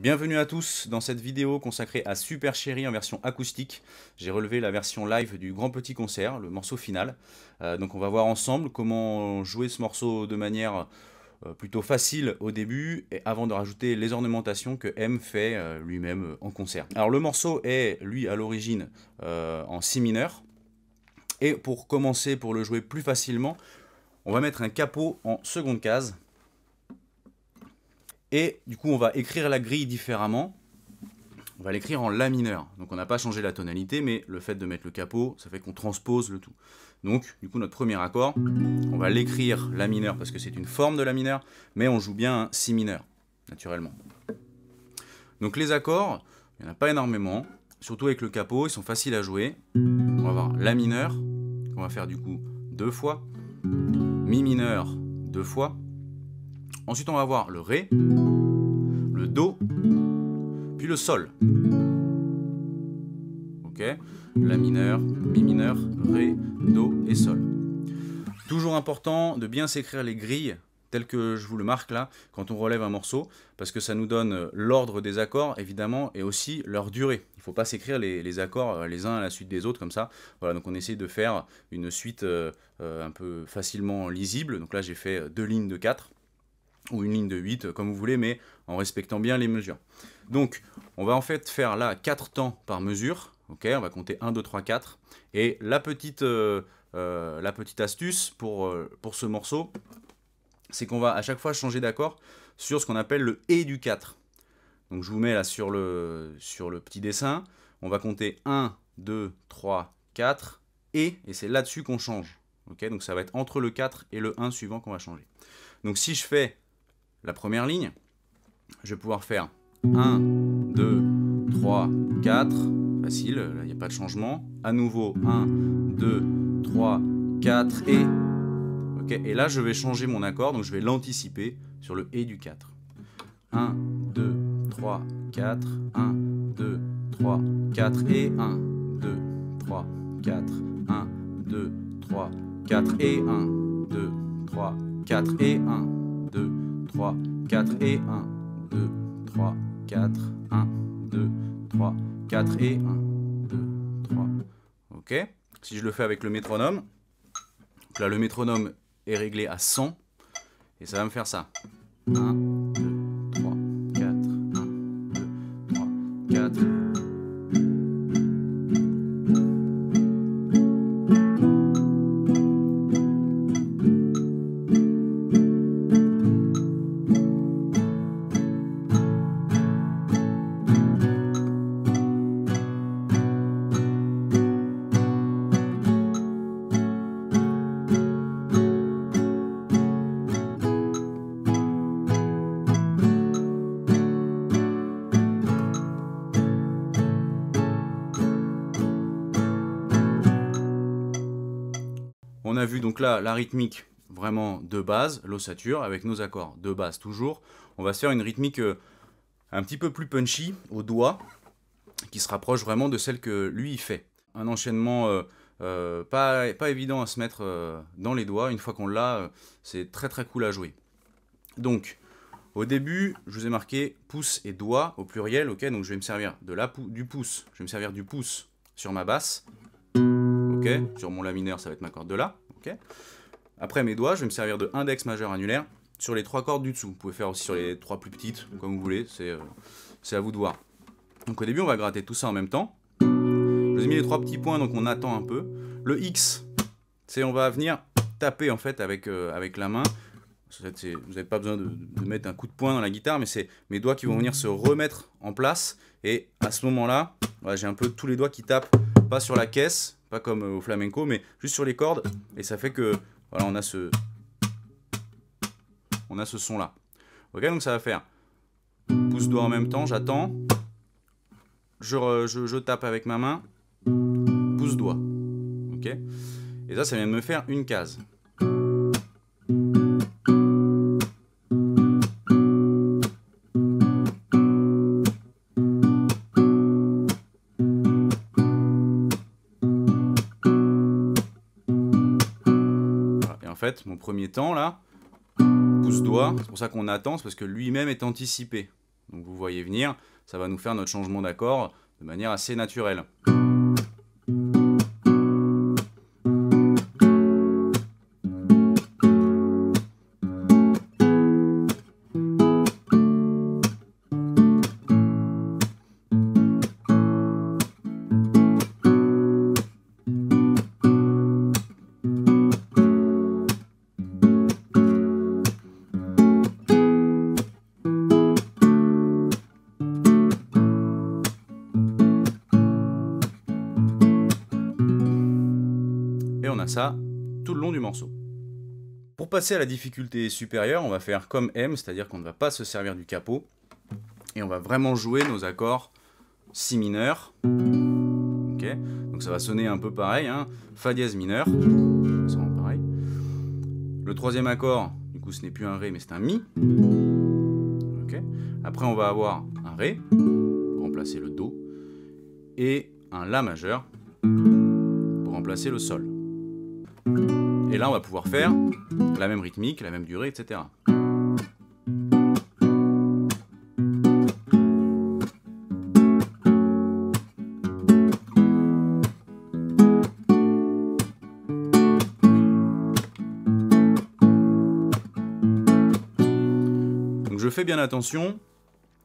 Bienvenue à tous dans cette vidéo consacrée à Super Chéri en version acoustique. J'ai relevé la version live du Grand Petit Concert, le morceau final. Euh, donc on va voir ensemble comment jouer ce morceau de manière euh, plutôt facile au début, et avant de rajouter les ornementations que M fait euh, lui-même en concert. Alors le morceau est, lui, à l'origine, en Si mineur. Et pour commencer, pour le jouer plus facilement, on va mettre un capot en seconde case. Et du coup, on va écrire la grille différemment. On va l'écrire en La mineur. Donc on n'a pas changé la tonalité, mais le fait de mettre le capot, ça fait qu'on transpose le tout. Donc, du coup, notre premier accord, on va l'écrire La mineur parce que c'est une forme de La mineur, mais on joue bien un Si mineur, naturellement. Donc les accords, il n'y en a pas énormément, surtout avec le capot, ils sont faciles à jouer. On va voir La mineur, qu'on va faire du coup deux fois, Mi mineur deux fois, Ensuite, on va voir le Ré, le Do, puis le Sol. Ok La mineur, Mi mineur, Ré, Do et Sol. Toujours important de bien s'écrire les grilles telles que je vous le marque là, quand on relève un morceau, parce que ça nous donne l'ordre des accords, évidemment, et aussi leur durée. Il ne faut pas s'écrire les, accords euh, les uns à la suite des autres, comme ça. Voilà, donc on essaie de faire une suite euh, euh, un peu facilement lisible. Donc là, j'ai fait deux lignes de 4 ou une ligne de 8, euh, comme vous voulez, mais en respectant bien les mesures. Donc, on va en fait faire là 4 temps par mesure. Ok, on va compter 1, 2, 3, 4. Et la petite, euh, euh, astuce pour, ce morceau, c'est qu'on va à chaque fois changer d'accord sur ce qu'on appelle le et du 4. Donc je vous mets là sur le, petit dessin. On va compter 1, 2, 3, 4 et, et c'est là-dessus qu'on change. Ok, donc ça va être entre le 4 et le 1 suivant qu'on va changer. Donc si je fais la première ligne, je vais pouvoir faire 1, 2, 3, 4, facile, là il n'y a pas de changement. À nouveau 1, 2, 3, 4 et... Ok, et là je vais changer mon accord, donc je vais l'anticiper sur le et du 4. 1, 2, 3, 4, 1, 2, 3, 4 et 1, 2, 3, 4, 1, 2, 3, 4 et 1, 2, 3, 4 et 1, 2, 3, 4 et 1, 2, 3, 4, 1, 2, 3, 4 et 1, 2, 3. Ok Si je le fais avec le métronome, là le métronome est réglé à 100 et ça va me faire ça. 1, 2, 3, 4, 1, 2, 3, 4, On a vu donc là la rythmique vraiment de base, l'ossature, avec nos accords de base toujours. On va se faire une rythmique euh, un petit peu plus punchy au doigt, qui se rapproche vraiment de celle que lui il fait. Un enchaînement euh, euh, pas, évident à se mettre dans les doigts. Une fois qu'on l'a, c'est très très cool à jouer. Donc, au début, je vous ai marqué pouce et doigt au pluriel, ok Donc je vais me servir de la du pouce, je vais me servir du pouce sur ma basse, sur mon la mineur, ça va être ma corde de la. Après mes doigts, je vais me servir de index majeur annulaire sur les trois cordes du dessous. Vous pouvez faire aussi sur les trois plus petites, comme vous voulez, c'est euh, à vous de voir. Donc au début, on va gratter tout ça en même temps. Je vous ai mis les trois petits points, donc on attend un peu. Le X, c'est on va venir taper en fait avec, euh, avec la main. Vous n'avez pas besoin de, mettre un coup de poing dans la guitare, mais c'est mes doigts qui vont venir se remettre en place. Et à ce moment-là, j'ai un peu tous les doigts qui tapent, pas sur la caisse, pas comme au flamenco, mais juste sur les cordes, et ça fait que, voilà, on a ce, on a ce son là. Ok, donc ça va faire pouce doigt en même temps, j'attends, je, tape avec ma main, pouce doigt, ok, et ça, ça vient me faire une case. Fait, mon premier temps là, pouce doigt, c'est pour ça qu'on attend, c'est parce que lui-même est anticipé. Donc vous voyez venir, ça va nous faire notre changement d'accord de manière assez naturelle. Ça tout le long du morceau. Pour passer à la difficulté supérieure, on va faire comme M, c'est-à-dire qu'on ne va pas se servir du capot, et on va vraiment jouer nos accords Si mineur. Donc ça va sonner un peu pareil, hein. Fa dièse mineur. Le troisième accord, du coup ce n'est plus un Ré mais c'est un Mi. Après on va avoir un Ré, pour remplacer le Do, et un La majeur, pour remplacer le Sol. Et là, on va pouvoir faire la même rythmique, la même durée, etc. Donc je fais bien attention.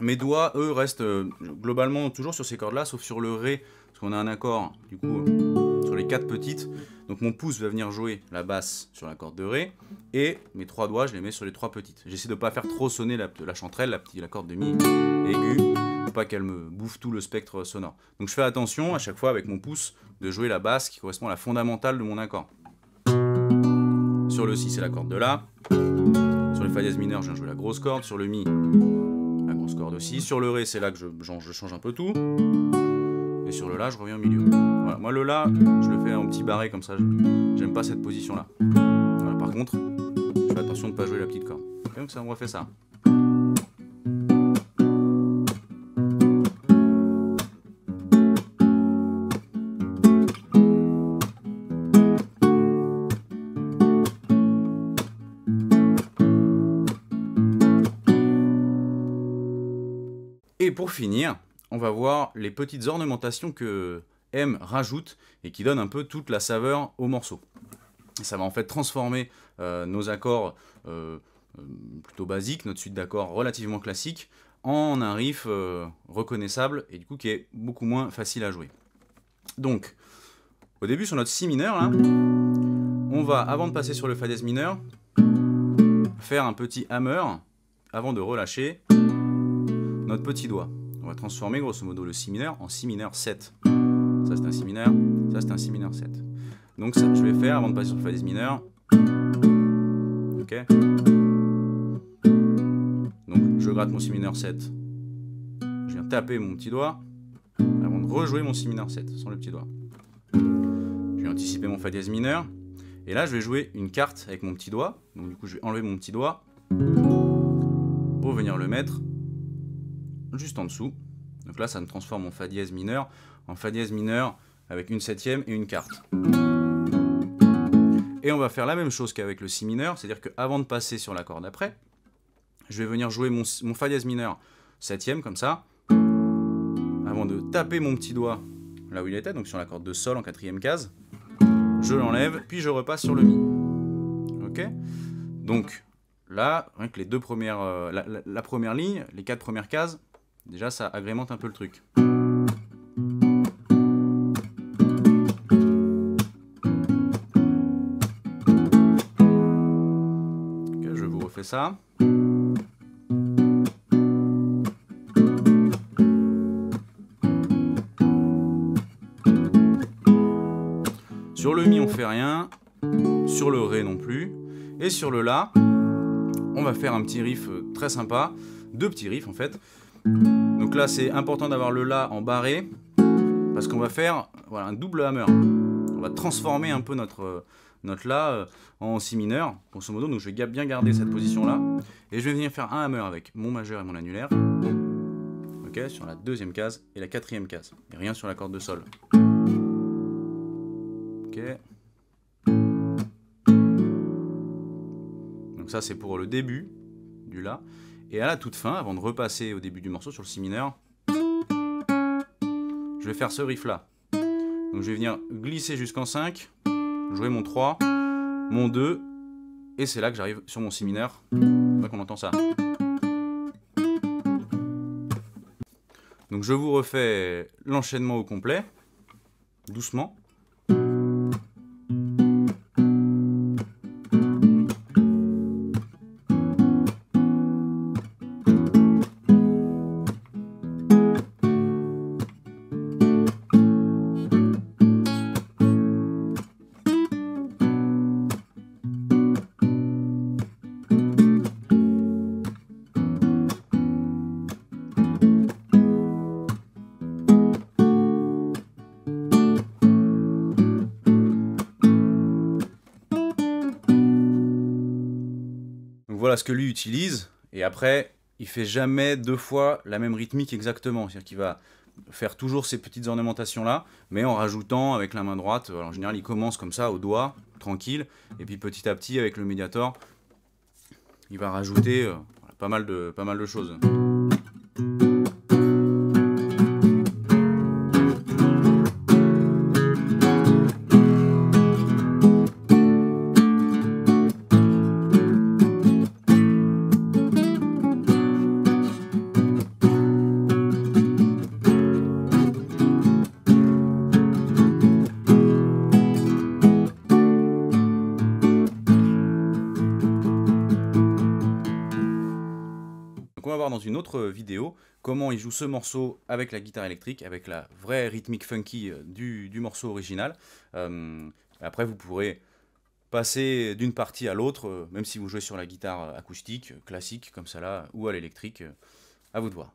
Mes doigts, eux, restent euh, globalement toujours sur ces cordes-là, sauf sur le Ré, parce qu'on a un accord, du coup, les quatre petites. Donc mon pouce va venir jouer la basse sur la corde de Ré, et mes trois doigts, je les mets sur les trois petites. J'essaie de ne pas faire trop sonner la, la chanterelle, la, corde de Mi aiguë, pour pas qu'elle me bouffe tout le spectre sonore. Donc je fais attention à chaque fois avec mon pouce de jouer la basse qui correspond à la fondamentale de mon accord. Sur le Si, c'est la corde de La. Sur le Fa dièse mineur, je viens jouer la grosse corde. Sur le Mi, la grosse corde aussi. Sur le Ré, c'est là que je change un peu tout. Et sur le La, je reviens au milieu. Voilà. Moi, le La, je le fais en petit barré comme ça. J'aime pas cette position-là. par contre, je fais attention de pas jouer la petite corde. Donc ça, on refait ça. Et pour finir, on va voir les petites ornementations que M rajoute et qui donnent un peu toute la saveur au morceau. ça va en fait transformer euh, nos accords euh, euh, plutôt basiques, notre suite d'accords relativement classique, en un riff reconnaissable et du coup qui est beaucoup moins facile à jouer. Donc, au début sur notre Si mineur, on va, avant de passer sur le Fa dièse mineur, faire un petit hammer avant de relâcher notre petit doigt on va transformer grosso modo le Si mineur en Si mineur 7. Ça c'est un Si mineur, ça c'est un Si mineur 7. Donc je vais faire, avant de passer sur le Fa dièse mineur, ok. Donc je gratte mon Si mineur 7, je viens taper mon petit doigt, avant de rejouer mon Si mineur 7 sans le petit doigt. Je vais anticiper mon Fa dièse mineur, et là je vais jouer une carte avec mon petit doigt, donc du coup je vais enlever mon petit doigt, pour venir le mettre juste en dessous. Donc là, ça me transforme mon Fa dièse mineur en Fa dièse mineur avec une septième et une quarte. Et on va faire la même chose qu'avec le Si mineur, c'est-à-dire qu'avant de passer sur l'accord d'après, je vais venir jouer mon, Fa dièse mineur septième, comme ça, avant de taper mon petit doigt là où il était, donc sur la corde de Sol en quatrième case, je l'enlève, puis je repasse sur le Mi. Ok? Donc là, rien que les deux premières, euh, la première ligne, les quatre premières cases, Déjà, ça agrémente un peu le truc. Sur le Mi, on fait rien. Sur le Ré non plus. Et sur le La, on va faire un petit riff très sympa. Deux petits riffs en fait. Donc là, c'est important d'avoir le La en barré, parce qu'on va faire voilà, un double hammer. On va transformer un peu notre, notre La euh, en Si mineur, grosso modo. Donc je vais bien garder cette position-là. Et je vais venir faire un hammer avec mon majeur et mon annulaire. Ok, sur la deuxième case et la quatrième case. Et rien sur la corde de Sol. Ok. Donc ça, c'est pour le début du La. Et à la toute fin, avant de repasser au début du morceau sur le si mineur, je vais faire ce riff là. Donc je vais venir glisser jusqu'en 5, jouer mon 3, mon 2, et c'est là que j'arrive sur mon si mineur. C'est qu'on entend ça. Donc je vous refais l'enchaînement au complet, doucement. Voilà ce que lui utilise. Et après, il fait jamais deux fois la même rythmique exactement. C'est-à-dire qu'il va faire toujours ces petites ornementations là, mais en rajoutant avec la main droite. en général, il commence comme ça au doigt, tranquille, et puis petit à petit avec le médiator, il va rajouter euh, pas mal de pas mal de choses. Dans une autre vidéo comment il joue ce morceau avec la guitare électrique, avec la vraie rythmique funky euh, du, morceau original. Euh, après, vous pourrez passer d'une partie à l'autre, euh, même si vous jouez sur la guitare acoustique, classique, comme ça là, ou à l'électrique, à vous de voir.